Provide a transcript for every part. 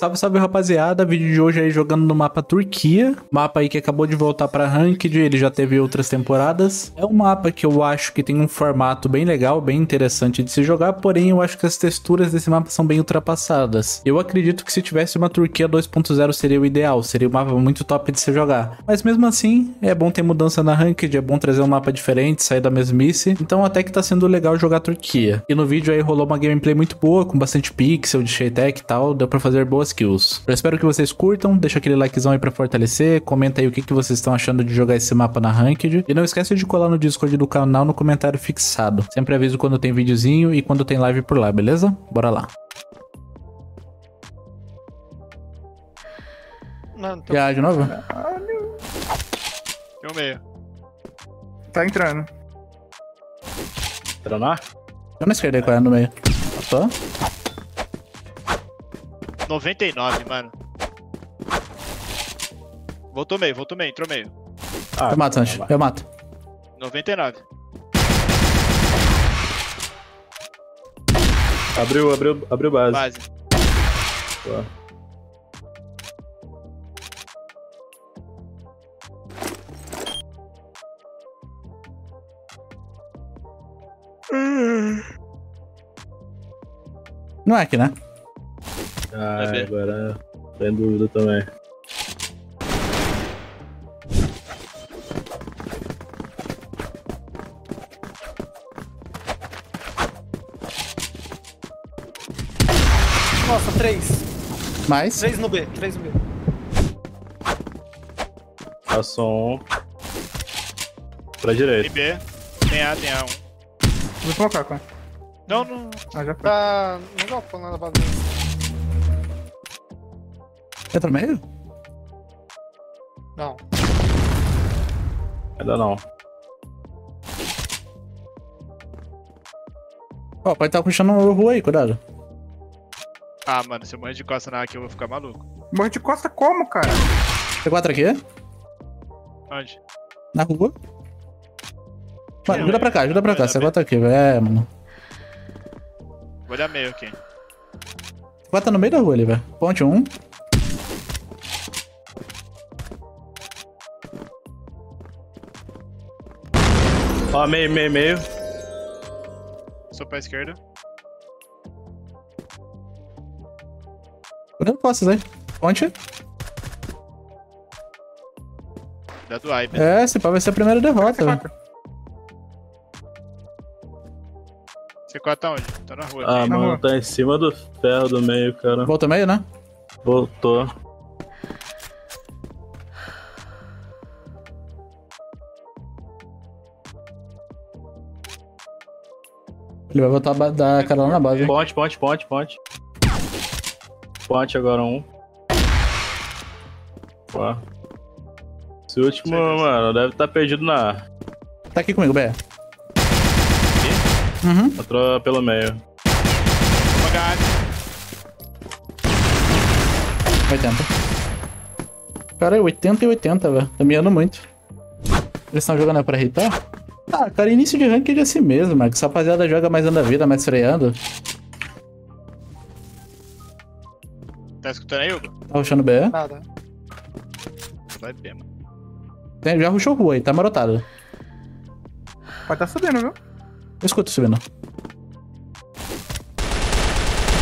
Salve, salve rapaziada, vídeo de hoje aí jogando no mapa Turquia, mapa aí que acabou de voltar pra Ranked, ele já teve outras temporadas. É um mapa que eu acho que tem um formato bem legal, bem interessante de se jogar, porém eu acho que as texturas desse mapa são bem ultrapassadas. Eu acredito que se tivesse uma Turquia 2.0 seria o ideal, seria um mapa muito top de se jogar. Mas mesmo assim, é bom ter mudança na Ranked, é bom trazer um mapa diferente, sair da mesmice, então até que tá sendo legal jogar Turquia. E no vídeo aí rolou uma gameplay muito boa, com bastante pixel de Shaytech e tal, deu pra fazer boas kills. Eu espero que vocês curtam, deixa aquele likezão aí pra fortalecer, comenta aí o que, que vocês estão achando de jogar esse mapa na Ranked. E não esquece de colar no Discord do canal no comentário fixado. Sempre aviso quando tem videozinho e quando tem live por lá, beleza? Bora lá. Não, Já de novo? tem um meio. Tá entrando. Tronar? Eu na esquerda aí, qual é no meio? Tô? 99, mano. Voltou meio, voltou meio, entrou meio. Ah, Eu mato, Sancho. Eu mato. 99. Abriu, abriu, abriu base. Base. Boa. Não é aqui, né? Ah, Vai ver. agora tô em dúvida também. Nossa, três. Mais. Três no B, três no B. Passou um. Pra Tem direita. B. Tem A, tem A1. Vou colocar, cara. Não, não. Ah, já foi. Tá. Não dá pra na base. Entra no meio? Não. Ainda não. Ó, pode estar puxando o rua aí, cuidado. Ah, mano, se eu morrer de costa na aqui, eu vou ficar maluco. Morre de costa como, cara? T4 aqui, Onde? na rua. Mano, ajuda pra cá, ajuda pra cá. Vai dar C4 aqui, velho. É, mano. Vou olhar meio aqui. C4 tá no meio da rua ali, velho. Ponte 1. Ó, meio, meio, meio. Sou pra esquerda. Olhando costas aí. Ponte. Da do Ibe. É, esse pá vai ser a primeira derrota, velho. C4. C4 tá onde? Tá na rua. Ah, mano, tá em cima do ferro do meio, cara. Volta meio, né? Voltou. Ele vai voltar a dar cara lá na base. Ponte, ponte, ponte, ponte. Ponte agora um. Ó. Esse último, mano, deve estar perdido na. Tá aqui comigo, Bé. Uhum. Entrou pelo meio. Uma garagem. 80. Cara, é 80 e 80, velho. Tá miando muito. Eles estão jogando pra irritar? Ah, cara, início de ranking é de assim mesmo, mano. Que essa rapaziada joga mais anda a vida, mais freando. Tá escutando aí, Hugo? Tá rushando B. Nada. Vai B, mano. Tem, já rushou rua aí, tá marotado. Pode tá subindo, viu? Eu escuto subindo.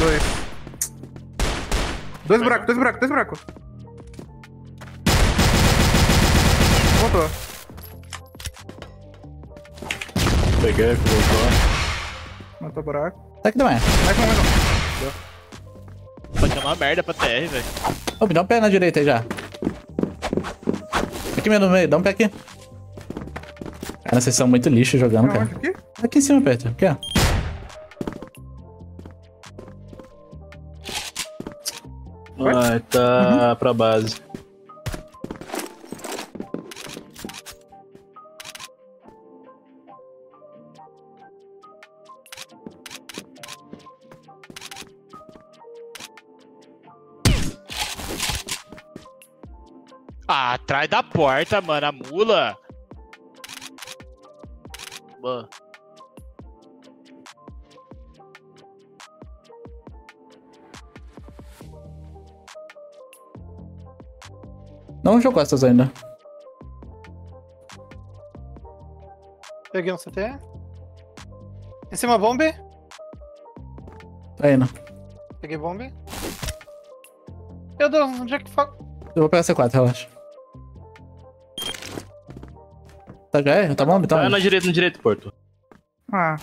Dois. Dois buracos, dois buracos, dois buracos. Voltou. Peguei, voltou. Matou o buraco. Tá aqui também. Um, mais um. Pode ter uma merda pra TR, velho. Ô, me dá um pé na direita aí já. Aqui mesmo no meio, dá um pé aqui. Cara, vocês são muito lixo jogando, cara. Aqui? Aqui em cima, perto. Aqui, ó. Ai, tá pra base. Ah, atrás da porta, mano, a mula. Mano. Não jogou essas ainda. Peguei um CT. Em cima, bomb. Tá indo. Peguei bomb. Meu Deus, onde é que fa... Eu vou pegar C4, relaxa. Tá já é? Tá bom? Então. Tá na direita, na direita, Porto. Ah,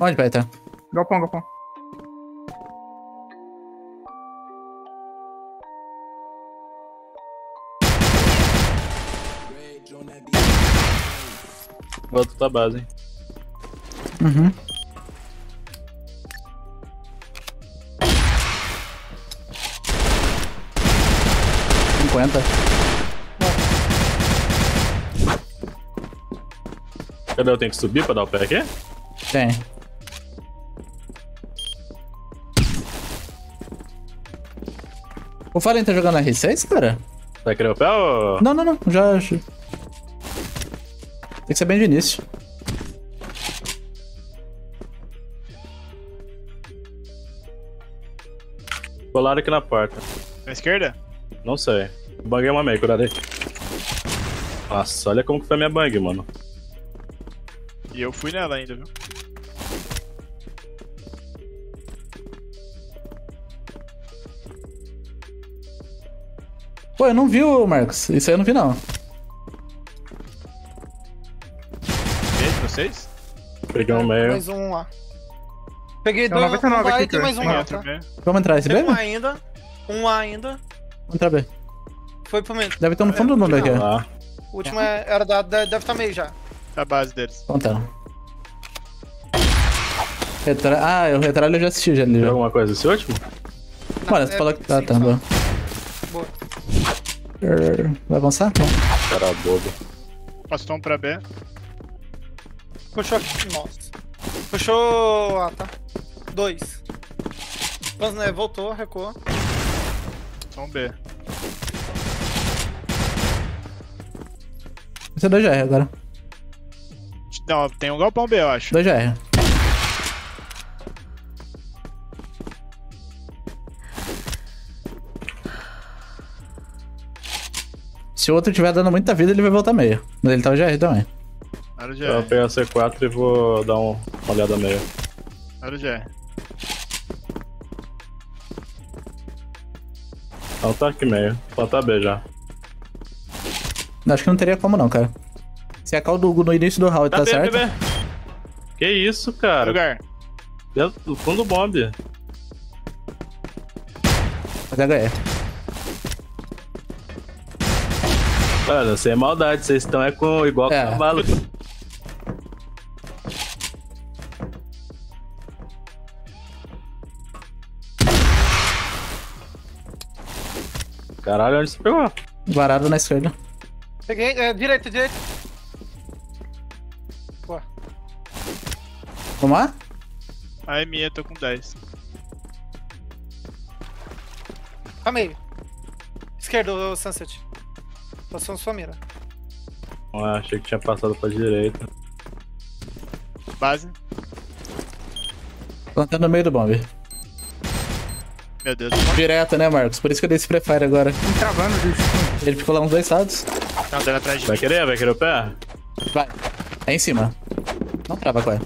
Onde vai tá? galpão, galpão. Volta pra base, hein. Uhum. Cinquenta. Cadê? Eu tenho que subir pra dar o pé aqui? Tem. O Fallen tá jogando R6, cara? Vai querer o pé ou... Não, não, não. Já. Tem que ser bem de início. Colaram aqui na porta. Na esquerda? Não sei. Banguei uma meia, cuidado aí. Nossa, olha como que foi a minha bang, mano. E eu fui nela ainda, viu? Pô, eu não vi o Marcos. Isso aí eu não vi, não. Beijo, vocês? Peguei um meio. Mais um lá. Peguei Tem um dois, 99 um aqui, e tem mais um lá, tá? Vamos entrar esse B? Tem um Vamos ainda. Um lá ainda. entrar B. Foi pro meio. Deve ter no fundo do mundo aqui. O último é- era da, da- deve estar meio já. A base deles. Contando. Retra... Ah, o retralho eu já assisti já ali. Tem alguma coisa esse último? Mano, você é- falou que. Ah, sim, tá, só. boa. Boa. Vai avançar? Bom. Cara bobo. Passou um pra B. Puxou aqui. Nossa. Puxou. Ah, tá. Dois. Mas, né, voltou, recuou. Só um B. Esse é 2GR agora. Não, tem um galpão B, eu acho. 2GR. Se o outro tiver dando muita vida, ele vai voltar meio. Mas ele tava GR também. Era o Eu vou GR. pegar C4 e vou dar um- uma olhada meio. Era o GR. Não tá aqui meio. Falta B já. Acho que não teria como não, cara. Call do no início do round tá, B, certo, B, B. Que isso, cara? Lugar. Dentro do fundo do bomb. mas é HE. Mano, sem maldade, vocês estão é com igual É. cavalo. Caralho, onde você pegou? Varado na esquerda. Peguei. É, direita, direita. Vamos lá? A minha, tô com 10. Tá meio. Esquerdo, o Sunset. Passou na sua mira. Ah, achei que tinha passado pra direita. Base. Plantando no meio do bomb. Meu Deus. Direto, né, Marcos? Por isso que eu dei esse Free Fire agora. Me travando, bicho. Ele ficou lá uns dois lados. Tá andando atrás de Vai mim. querer? Vai querer o pé? Vai. É em cima. Não trava, qual é?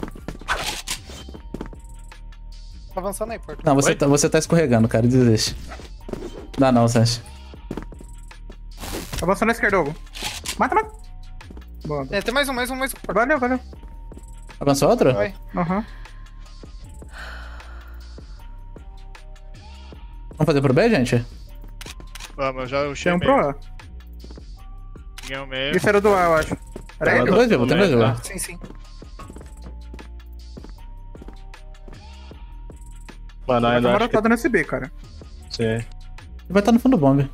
Tá avançando aí, Porto. Não, você Oi? tá, você tá escorregando, cara. Desiste. Dá não, Sancho. Avançou na esquerda, Hugo. Mata, mata. Boa. É, tem mais um, mais um, mais um. Porto. Valeu, valeu. Avançou outro? Vai. Aham. Vamos fazer pro B, gente? Vamos, eu já Tem uchei um pro A. Um meio. Esse era do A, eu acho. Era Tem ele? dois vivos, tem dois vivos. Sim, sim. Mano, Tá ainda acho que... marotado nesse B, cara. Sim. Ele vai estar no fundo do bomb.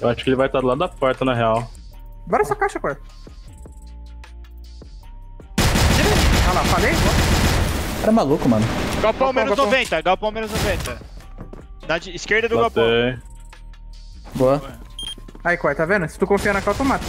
Eu acho que ele vai estar do lado da porta, na real. Bora essa caixa, pai. Ah lá, falei? Cara maluco, mano. Galpão Galpão, menos galpão. 90, galpão menos 90. Na di- esquerda do galpão. Botei. Boa. Aí, Quai, tá vendo? Se tu confiar na cal, tu mata.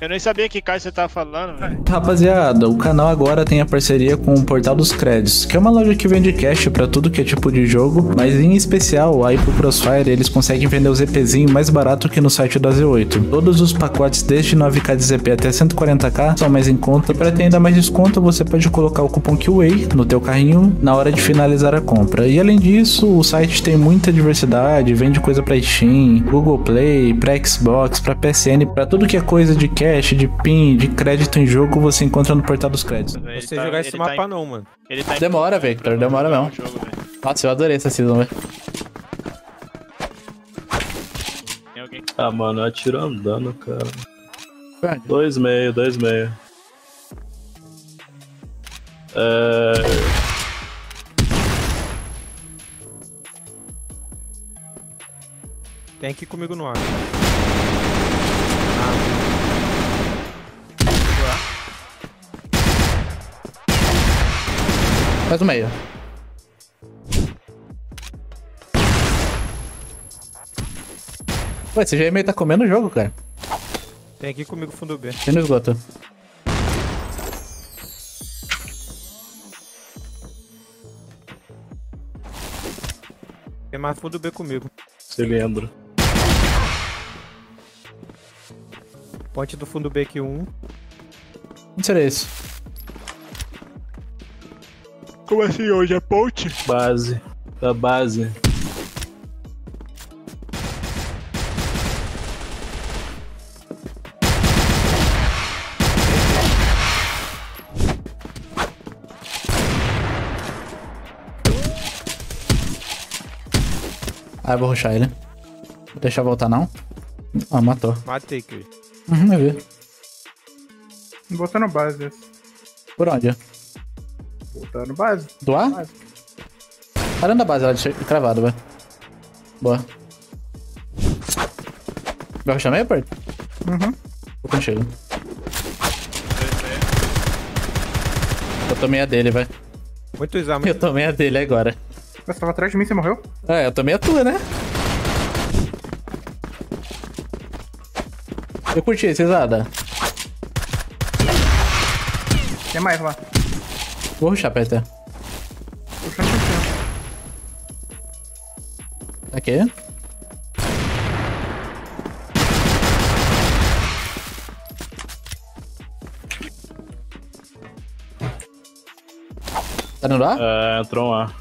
Eu nem sabia que caixa você tava falando, velho. Rapaziada, o canal agora tem a parceria com o Portal dos Créditos, que é uma loja que vende cash pra tudo que é tipo de jogo, mas em especial aí pro Crossfire eles conseguem vender os EPzinho mais barato que no site da Z8. Todos os pacotes desde 9k de ZP até 140k são mais em conta. Para ter ainda mais desconto, você pode colocar o cupom QWAY no teu carrinho na hora de finalizar a compra. E além disso, o site tem muita diversidade, vende coisa pra Steam, Google Play, pra Xbox, pra PSN, pra tudo que é coisa de cash, de PIN, de crédito em jogo, você encontra no Portal dos Créditos. Ele Você tá- jogar esse tá mapa em- não, mano. Ele tá em- Demora, Victor, demora mesmo. jogo. Nossa, eu adorei essa season, velho. Tem alguém. Ah, mano, eu atiro andando, cara. Dois meio, dois meio. É... Tem aqui comigo no ar. Faz o meio. Ué, esse GM tá comendo o jogo, cara. Tem aqui comigo fundo B. Tem no esgoto. Tem mais fundo B comigo. Cilindro. Ponte do fundo B aqui um. Onde será isso? Como assim hoje? É ponte? Base. Da base. Ah, eu vou rushar ele. Vou deixar voltar, não? Ah, matou. Matei, Cris. Uhum, eu vi. Botando base. Por onde? Botando base. Do A? Base. Parando da base, ela deixa cravado, vai. Boa. Vai rushar meio, Perto? Uhum. Vou contigo. Eu tomei a dele, vai. Muito exame. Eu tomei a dele agora. Você tava atrás de mim, você morreu? É, eu tomei a tua, né? Eu curti, Cisada. Tem mais lá. Vou rushar, por cima. Aqui. Tá no ar? É, entrou um A.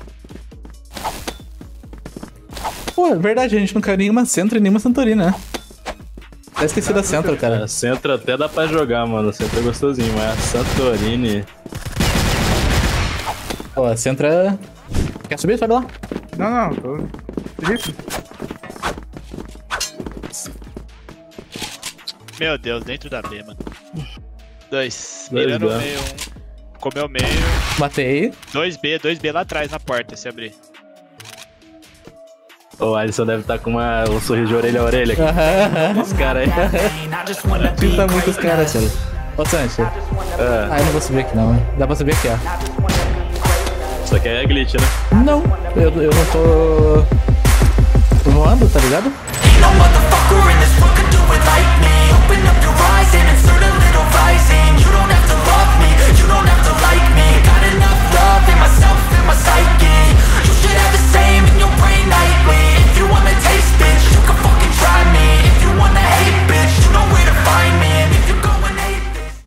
Pô, é verdade, a gente não caiu nenhuma Centro e nenhuma Santorini, né? Até esqueci da Centro, cara. É, Centro até dá pra jogar, mano. Centro é gostosinho, mas a Santorini. Pô, a Centro é... Quer subir? Sobe lá. Não, não, tô. Isso. Meu Deus, dentro da B, mano. Dois. Dois Mirando B. o meio, um. Comeu o meio. Matei. 2B, 2B lá atrás na porta, se abrir. O Alisson deve estar com uma, um sorriso de orelha a orelha. aqui. Aham, aham. Esse cara aí. Pinta muito os caras, Thiago. Ô, Sancho. É, Ah, eu não vou subir aqui, não. Dá pra subir aqui, ó só que é glitch, né? Não, eu, eu não tô voando, tá ligado? Me, psyche. You should have the same in your brain.